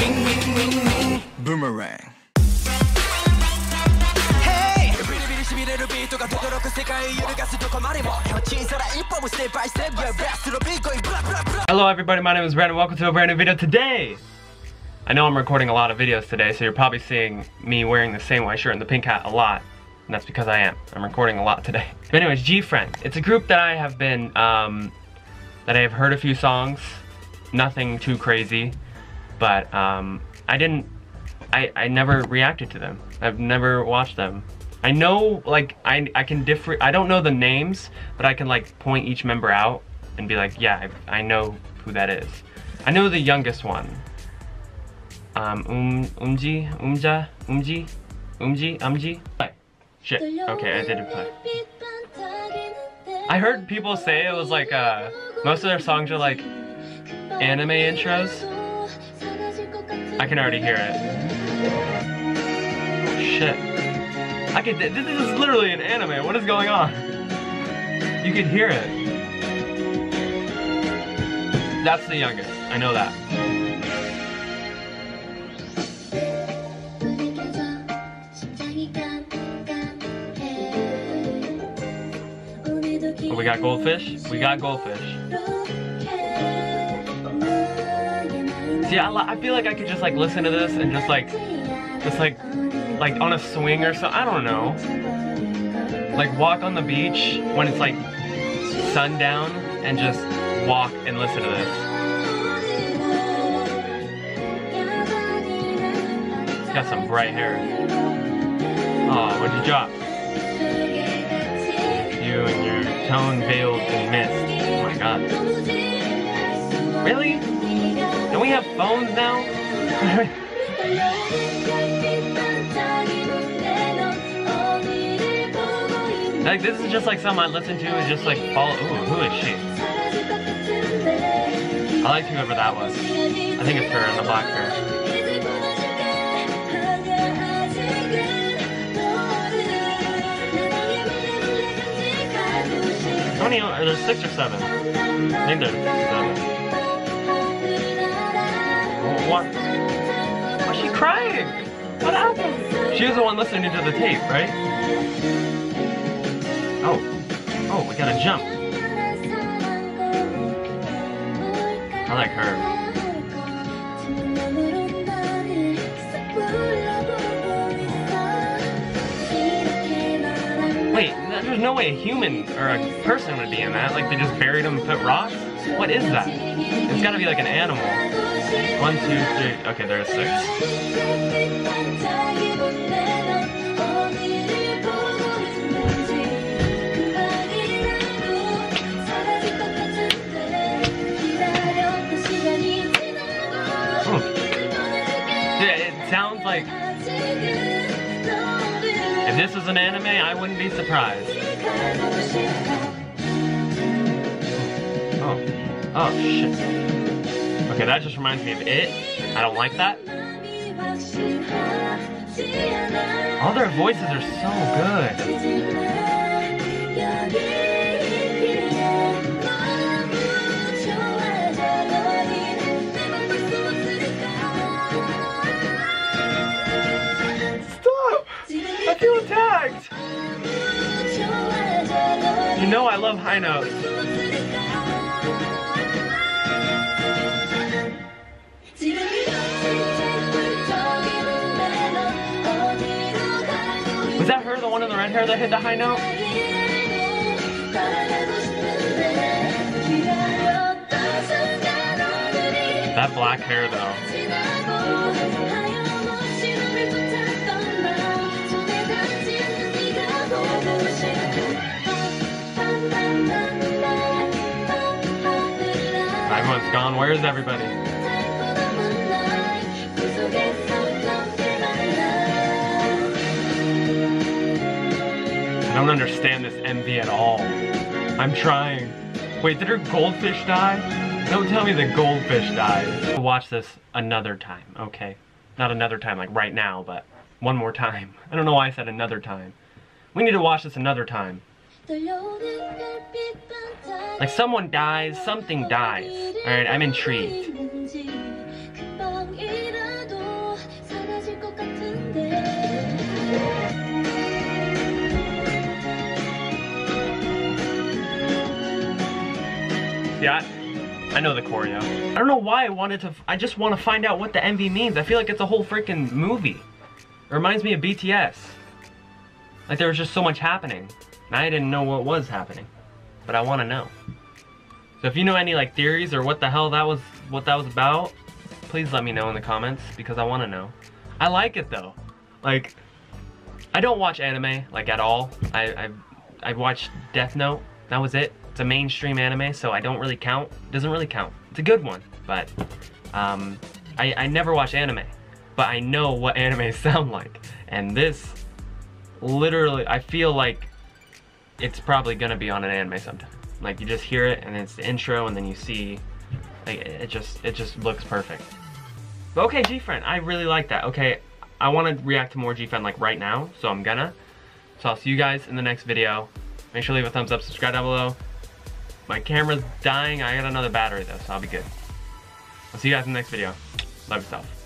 wing wing wing wing boomerang Hey ビリビリしびれるビートが轟く世界揺るがすどこまでも小さな一歩を step by step Yeah best のビートに blah blah blah Hello everybody, my name is Brandon. Welcome to a brand new video today. I know I'm recording a lot of videos today, so you're probably seeing me wearing the same white shirt and the pink hat a lot. And that's because I am. I'm recording a lot today. But anyways, G-Friend. It's a group that I have been, um, that I have heard a few songs. Nothing too crazy. But, um, I didn't, I, I never reacted to them. I've never watched them. I know, like, I, I can differ, I don't know the names, but I can, like, point each member out and be like, yeah, I, I know who that is. I know the youngest one. Um, um, Umji, Umja, Umji, Umji, Umji. Play. Shit. Okay, I didn't play. I heard people say it was like, uh, most of their songs are like anime intros. I can already hear it. Shit. I could, this is literally an anime. What is going on? You can hear it. That's the youngest. I know that. Oh, we got goldfish? We got goldfish. See, I, I feel like I could just like listen to this and just like, just like, like on a swing or so. I don't know. Like walk on the beach when it's like sundown and just walk and listen to this. It's got some bright hair. Oh, what'd you drop? You and your tone veiled in mist. Oh my god. Really? We have phones now? like this is just like something I listen to is just like follow ooh, who is she? I liked whoever that was. I think it's her in the black hair. How many are there six or seven? I think there's seven. What? Oh, Why's she crying? What happened? She was the one listening to the tape, right? Oh. Oh, we gotta jump. I like her. Wait, there's no way a human or a person would be in that. Like they just buried him and put rocks? What is that? It's gotta be like an animal. One, two, three. Okay, there's six. It sounds like if this was an anime, I wouldn't be surprised. Oh. Shit. Okay, that just reminds me of it. I don't like that. All their voices are so good. Stop! I feel attacked! You know I love high notes. That hit the high note? That black hair though. Everyone's gone. Where is everybody? Don't understand this MV at all. I'm trying. Wait, did her goldfish die? Don't tell me the goldfish died. Watch this another time, okay? Not another time, like right now, but one more time. I don't know why I said another time. We need to watch this another time. Like someone dies, something dies. Alright, I'm intrigued. Chat. I know the choreo. I don't know why I wanted to, I just want to find out what the MV means. I feel like it's a whole freaking movie. It reminds me of BTS. Like there was just so much happening. And I didn't know what was happening. But I want to know. So if you know any like theories or what the hell that was, what that was about, please let me know in the comments because I want to know. I like it though. Like, I don't watch anime like at all. I I I watched Death Note. That was it. It's a mainstream anime, so I don't really count. It doesn't really count. It's a good one, but um, I I never watch anime, but I know what anime sound like, and this literally I feel like it's probably gonna be on an anime sometime. Like you just hear it and it's the intro and then you see like it just it just looks perfect. But okay, G-Friend, I really like that. Okay, I want to react to more G-Friend like right now, so I'm gonna. So I'll see you guys in the next video. Make sure to leave a thumbs up, subscribe down below. My camera's dying. I got another battery though, so I'll be good. I'll see you guys in the next video. Love yourself.